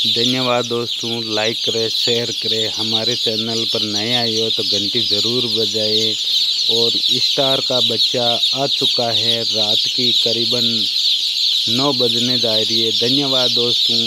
धन्यवाद दोस्तों लाइक करें शेयर करें। हमारे चैनल पर नए आए हो तो घंटी ज़रूर बजाए। और स्टार का बच्चा आ चुका है, रात की करीबन नौ बजने जा रही है। धन्यवाद दोस्तों।